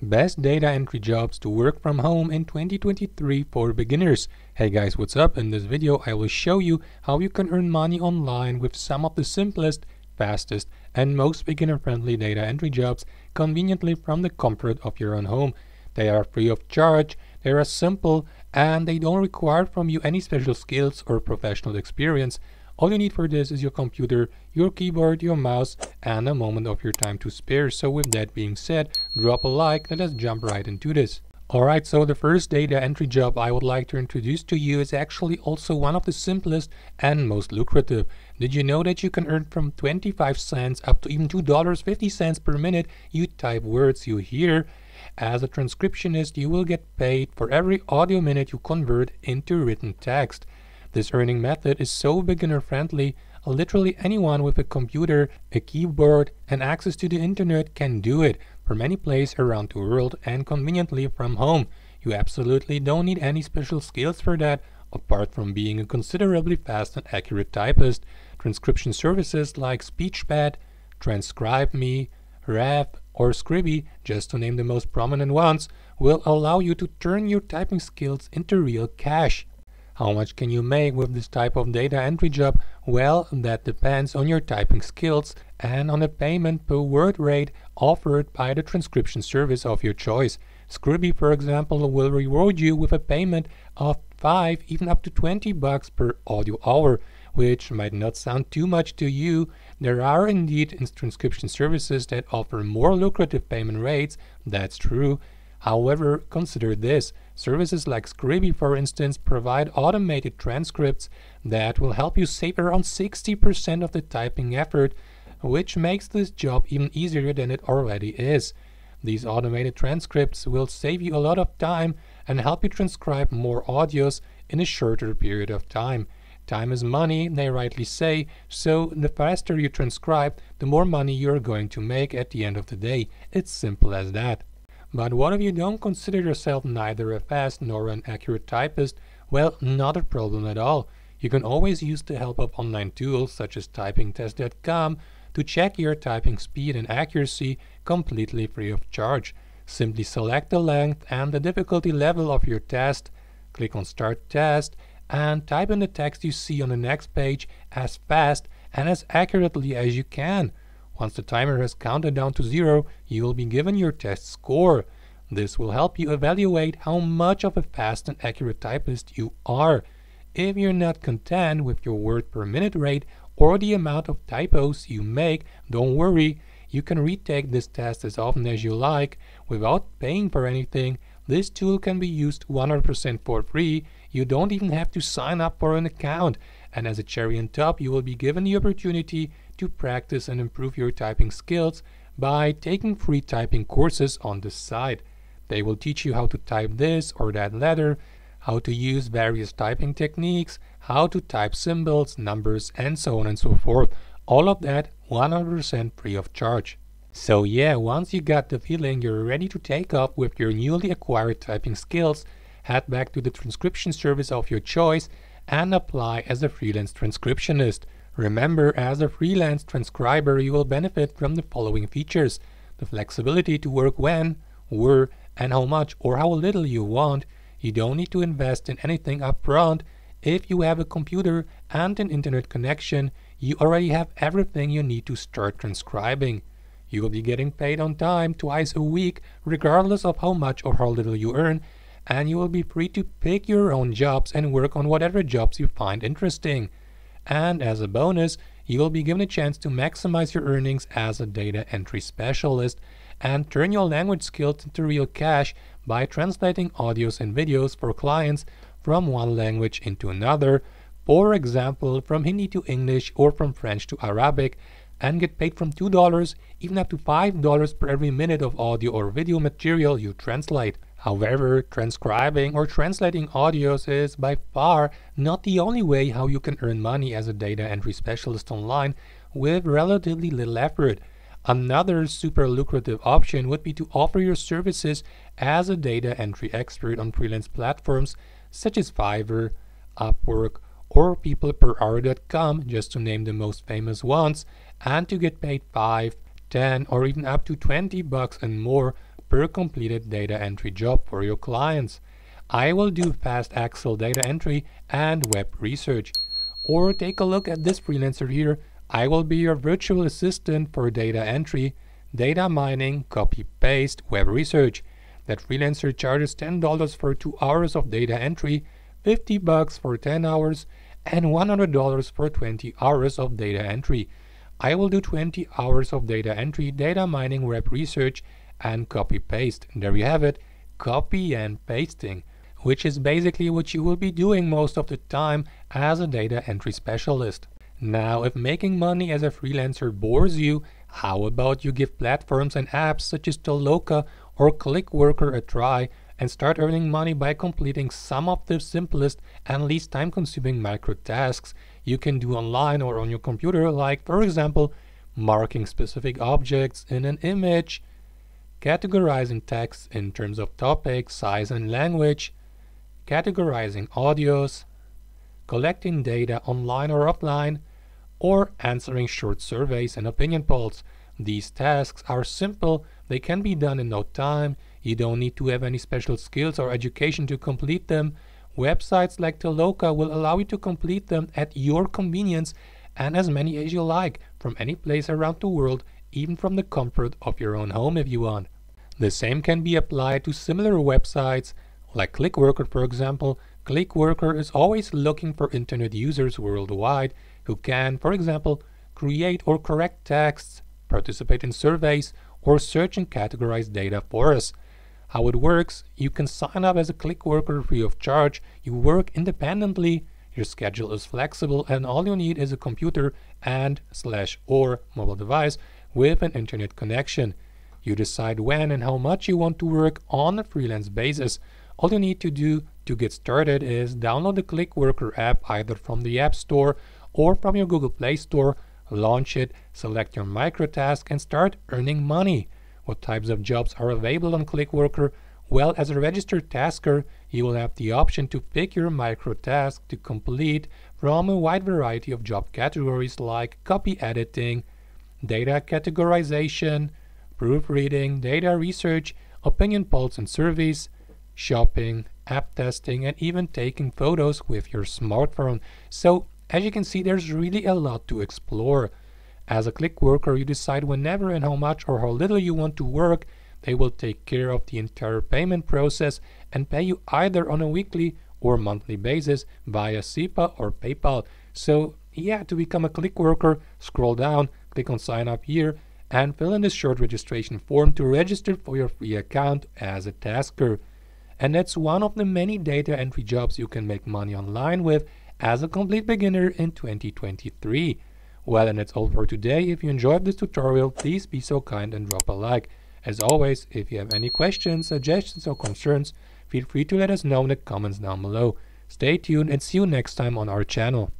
Best data entry jobs to work from home in 2023 for beginners. Hey guys, what's up? In this video, I will show you how you can earn money online with some of the simplest, fastest, and most beginner-friendly data entry jobs conveniently from the comfort of your own home. They are free of charge, they are simple, and they don't require from you any special skills or professional experience. All you need for this is your computer, your keyboard, your mouse, and a moment of your time to spare. So with that being said, drop a like, and let us jump right into this. Alright, so the first data entry job I would like to introduce to you is actually also one of the simplest and most lucrative. Did you know that you can earn from 25 cents up to even $2.50 per minute you type words you hear? As a transcriptionist, you will get paid for every audio minute you convert into written text. This earning method is so beginner friendly, literally anyone with a computer, a keyboard, and access to the internet can do it from any place around the world and conveniently from home. You absolutely don't need any special skills for that, apart from being a considerably fast and accurate typist. Transcription services like SpeechPad, TranscribeMe, Rev, or Scribie, just to name the most prominent ones, will allow you to turn your typing skills into real cash. How much can you make with this type of data entry job? Well, that depends on your typing skills and on the payment per word rate offered by the transcription service of your choice. Scribie, for example, will reward you with a payment of 5, even up to 20 bucks per audio hour, which might not sound too much to you. There are indeed transcription services that offer more lucrative payment rates, that's true, However, consider this. Services like Scribie, for instance, provide automated transcripts that will help you save around 60% of the typing effort, which makes this job even easier than it already is. These automated transcripts will save you a lot of time and help you transcribe more audios in a shorter period of time. Time is money, they rightly say, so the faster you transcribe, the more money you're going to make at the end of the day. It's simple as that. But what if you don't consider yourself neither a fast nor an accurate typist? Well, not a problem at all. You can always use the help of online tools such as typingtest.com to check your typing speed and accuracy completely free of charge. Simply select the length and the difficulty level of your test, click on Start Test, and type in the text you see on the next page as fast and as accurately as you can. Once the timer has counted down to zero, you will be given your test score. This will help you evaluate how much of a fast and accurate typist you are. If you're not content with your word per minute rate or the amount of typos you make, don't worry. You can retake this test as often as you like without paying for anything. This tool can be used 100% for free. You don't even have to sign up for an account. And as a cherry on top, you will be given the opportunity to practice and improve your typing skills by taking free typing courses on the site. They will teach you how to type this or that letter, how to use various typing techniques, how to type symbols, numbers, and so on and so forth. All of that 100% free of charge. So yeah, once you got the feeling you're ready to take off with your newly acquired typing skills, head back to the transcription service of your choice and apply as a freelance transcriptionist. Remember, as a freelance transcriber, you will benefit from the following features. The flexibility to work when, where, and how much or how little you want. You don't need to invest in anything upfront. If you have a computer and an internet connection, you already have everything you need to start transcribing. You will be getting paid on time twice a week, regardless of how much or how little you earn, and you will be free to pick your own jobs and work on whatever jobs you find interesting. And as a bonus, you will be given a chance to maximize your earnings as a data entry specialist and turn your language skills into real cash by translating audios and videos for clients from one language into another, for example, from Hindi to English or from French to Arabic, and get paid from $2 even up to $5 per every minute of audio or video material you translate. However, transcribing or translating audios is by far not the only way how you can earn money as a data entry specialist online with relatively little effort. Another super lucrative option would be to offer your services as a data entry expert on freelance platforms such as Fiverr, Upwork, or peopleperhour.com, just to name the most famous ones, and to get paid 5, 10, or even up to 20 bucks and more per completed data entry job for your clients. I will do fast Excel data entry and web research. Or take a look at this freelancer here. I will be your virtual assistant for data entry, data mining, copy paste, web research. That freelancer charges $10 for 2 hours of data entry, 50 bucks for 10 hours, and $100 for 20 hours of data entry. I will do 20 hours of data entry, data mining, web research, and copy paste. There you have it, copy and pasting which is basically what you will be doing most of the time as a data entry specialist. Now, if making money as a freelancer bores you, how about you give platforms and apps such as Toloka or Clickworker a try and start earning money by completing some of the simplest and least time consuming micro tasks you can do online or on your computer, like, for example, marking specific objects in an image, categorizing text in terms of topic, size, and language, categorizing audios, collecting data online or offline, or answering short surveys and opinion polls. These tasks are simple, they can be done in no time, you don't need to have any special skills or education to complete them. Websites like Toloka will allow you to complete them at your convenience and as many as you like from any place around the world, even from the comfort of your own home if you want. The same can be applied to similar websites like Clickworker, for example, Clickworker is always looking for internet users worldwide who can, for example, create or correct texts, participate in surveys, or search and categorize data for us. How it works, you can sign up as a Clickworker free of charge, you work independently, your schedule is flexible, and all you need is a computer and slash or mobile device with an internet connection. You decide when and how much you want to work on a freelance basis. All you need to do to get started is download the Clickworker app either from the App Store or from your Google Play Store, launch it, select your micro task, and start earning money. What types of jobs are available on Clickworker? Well, as a registered tasker, you will have the option to pick your micro task to complete from a wide variety of job categories like copy editing, data categorization, proofreading, data research, opinion polls and surveys, shopping, app testing, and even taking photos with your smartphone. So, as you can see, there's really a lot to explore. As a click worker, you decide whenever and how much or how little you want to work. They will take care of the entire payment process and pay you either on a weekly or monthly basis via SEPA or PayPal. So, yeah, to become a click worker, scroll down, click on sign up here, and fill in this short registration form to register for your free account as a tasker. And that's one of the many data entry jobs you can make money online with as a complete beginner in 2023. Well, and that's all for today. If you enjoyed this tutorial, please be so kind and drop a like. As always, if you have any questions, suggestions or concerns, feel free to let us know in the comments down below. Stay tuned and see you next time on our channel.